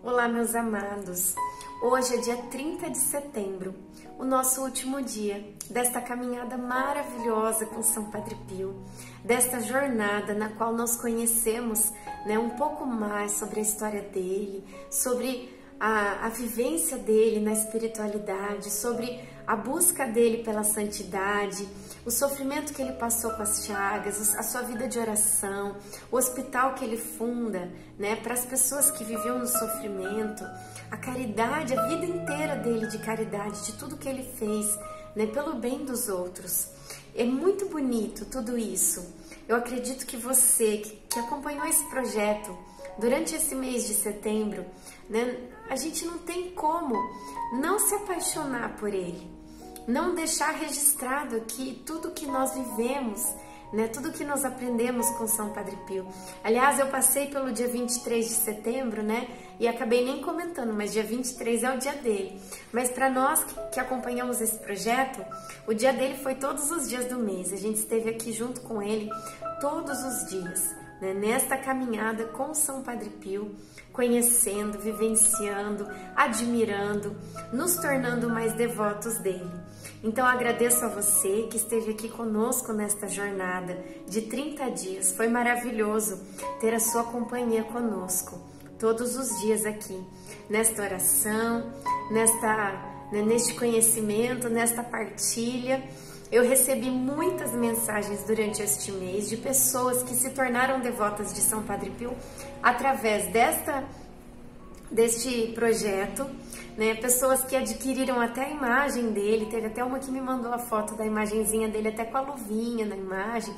Olá, meus amados. Hoje é dia 30 de setembro, o nosso último dia desta caminhada maravilhosa com São Padre Pio, desta jornada na qual nós conhecemos né, um pouco mais sobre a história dele, sobre a, a vivência dele na espiritualidade, sobre a busca dele pela santidade, o sofrimento que ele passou com as chagas, a sua vida de oração, o hospital que ele funda, né, para as pessoas que viviam no sofrimento, a caridade, a vida inteira dele de caridade, de tudo que ele fez, né, pelo bem dos outros. É muito bonito tudo isso. Eu acredito que você que, que acompanhou esse projeto durante esse mês de setembro, né, a gente não tem como não se apaixonar por ele não deixar registrado aqui tudo que nós vivemos, né? Tudo que nós aprendemos com São Padre Pio. Aliás, eu passei pelo dia 23 de setembro, né? E acabei nem comentando, mas dia 23 é o dia dele. Mas para nós que acompanhamos esse projeto, o dia dele foi todos os dias do mês. A gente esteve aqui junto com ele todos os dias né, nesta caminhada com São Padre Pio, conhecendo, vivenciando, admirando, nos tornando mais devotos dele. Então agradeço a você que esteve aqui conosco nesta jornada de 30 dias. Foi maravilhoso ter a sua companhia conosco todos os dias aqui, nesta oração, nesta, né, neste conhecimento, nesta partilha eu recebi muitas mensagens durante este mês de pessoas que se tornaram devotas de São Padre Pio através desta deste projeto, né? Pessoas que adquiriram até a imagem dele, teve até uma que me mandou a foto da imagenzinha dele até com a luvinha na imagem,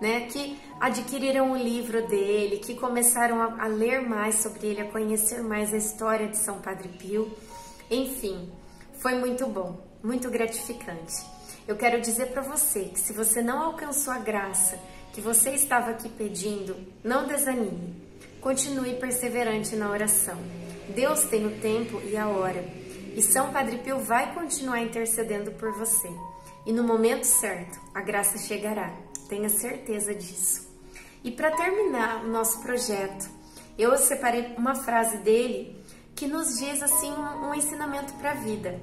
né? Que adquiriram o livro dele, que começaram a, a ler mais sobre ele, a conhecer mais a história de São Padre Pio. Enfim, foi muito bom, muito gratificante. Eu quero dizer para você que se você não alcançou a graça que você estava aqui pedindo, não desanime. Continue perseverante na oração. Deus tem o tempo e a hora. E São Padre Pio vai continuar intercedendo por você. E no momento certo, a graça chegará. Tenha certeza disso. E para terminar o nosso projeto, eu separei uma frase dele que nos diz assim um, um ensinamento para a vida.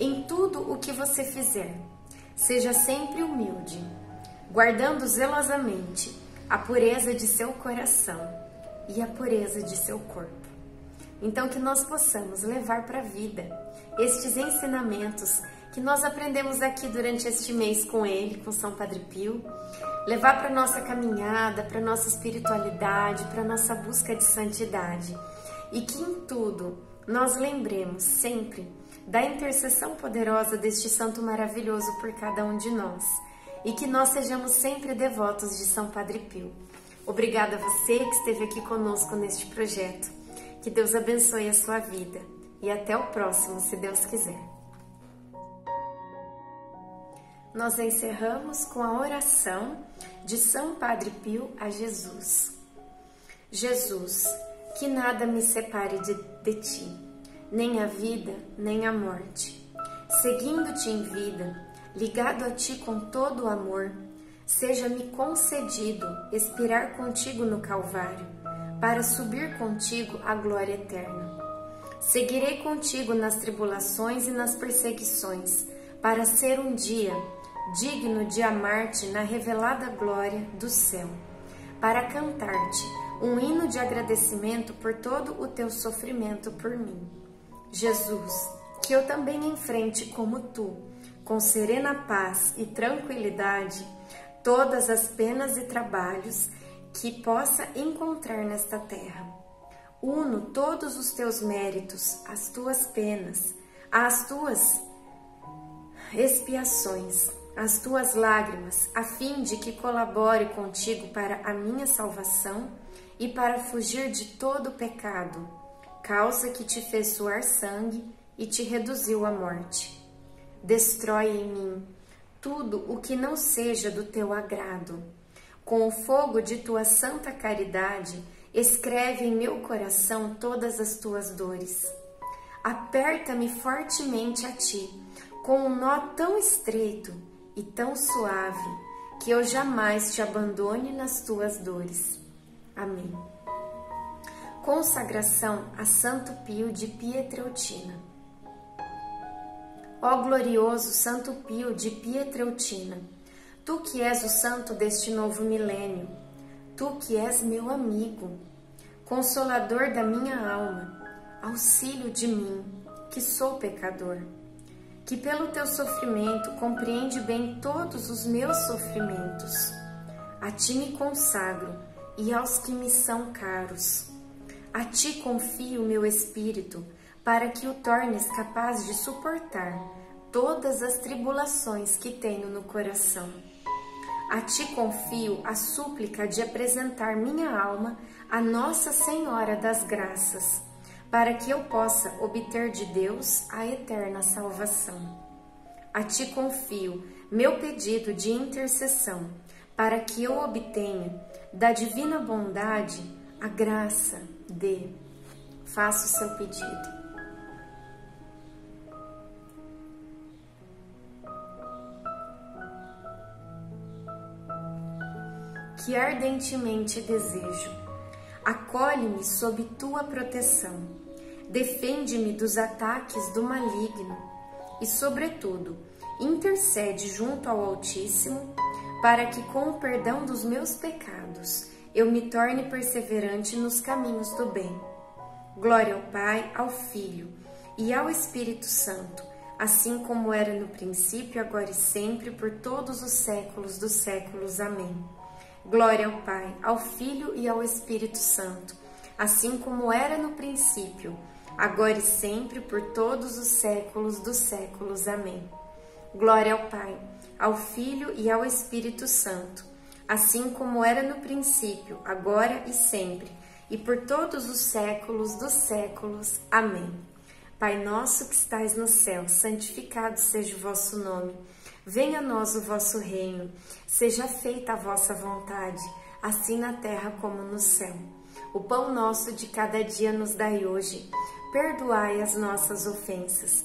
Em tudo o que você fizer, Seja sempre humilde, guardando zelosamente a pureza de seu coração e a pureza de seu corpo. Então, que nós possamos levar para a vida estes ensinamentos que nós aprendemos aqui durante este mês com ele, com São Padre Pio, levar para nossa caminhada, para nossa espiritualidade, para nossa busca de santidade, e que em tudo nós lembremos sempre da intercessão poderosa deste santo maravilhoso por cada um de nós e que nós sejamos sempre devotos de São Padre Pio. Obrigada a você que esteve aqui conosco neste projeto. Que Deus abençoe a sua vida e até o próximo, se Deus quiser. Nós encerramos com a oração de São Padre Pio a Jesus. Jesus, que nada me separe de, de ti nem a vida, nem a morte. Seguindo-te em vida, ligado a ti com todo o amor, seja-me concedido expirar contigo no Calvário, para subir contigo à glória eterna. Seguirei contigo nas tribulações e nas perseguições, para ser um dia digno de amar-te na revelada glória do céu, para cantar-te um hino de agradecimento por todo o teu sofrimento por mim. Jesus, que eu também enfrente como tu, com serena paz e tranquilidade, todas as penas e trabalhos que possa encontrar nesta terra. Uno todos os teus méritos, as tuas penas, as tuas expiações, as tuas lágrimas, a fim de que colabore contigo para a minha salvação e para fugir de todo pecado causa que te fez suar sangue e te reduziu à morte. Destrói em mim tudo o que não seja do teu agrado. Com o fogo de tua santa caridade, escreve em meu coração todas as tuas dores. Aperta-me fortemente a ti, com um nó tão estreito e tão suave, que eu jamais te abandone nas tuas dores. Amém. Consagração a Santo Pio de Pietreutina. Ó glorioso Santo Pio de Pietreutina, tu que és o santo deste novo milênio, tu que és meu amigo, consolador da minha alma, auxílio de mim, que sou pecador, que pelo teu sofrimento compreende bem todos os meus sofrimentos. A ti me consagro e aos que me são caros a ti confio meu espírito, para que o tornes capaz de suportar todas as tribulações que tenho no coração. A ti confio a súplica de apresentar minha alma a Nossa Senhora das Graças, para que eu possa obter de Deus a eterna salvação. A ti confio meu pedido de intercessão, para que eu obtenha da divina bondade a graça de. Faça o seu pedido. Que ardentemente desejo. Acolhe-me sob tua proteção. Defende-me dos ataques do maligno e, sobretudo, intercede junto ao Altíssimo para que, com o perdão dos meus pecados, eu me torne perseverante nos caminhos do bem. Glória ao Pai, ao Filho e ao Espírito Santo, assim como era no princípio, agora e sempre, por todos os séculos dos séculos. Amém. Glória ao Pai, ao Filho e ao Espírito Santo, assim como era no princípio, agora e sempre, por todos os séculos dos séculos. Amém. Glória ao Pai, ao Filho e ao Espírito Santo assim como era no princípio, agora e sempre, e por todos os séculos dos séculos. Amém. Pai nosso que estais no céu, santificado seja o vosso nome. Venha a nós o vosso reino. Seja feita a vossa vontade, assim na terra como no céu. O pão nosso de cada dia nos dai hoje. Perdoai as nossas ofensas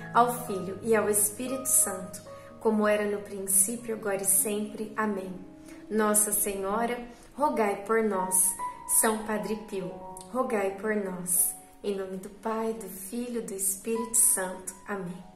ao Filho e ao Espírito Santo, como era no princípio, agora e sempre. Amém. Nossa Senhora, rogai por nós. São Padre Pio, rogai por nós. Em nome do Pai, do Filho e do Espírito Santo. Amém.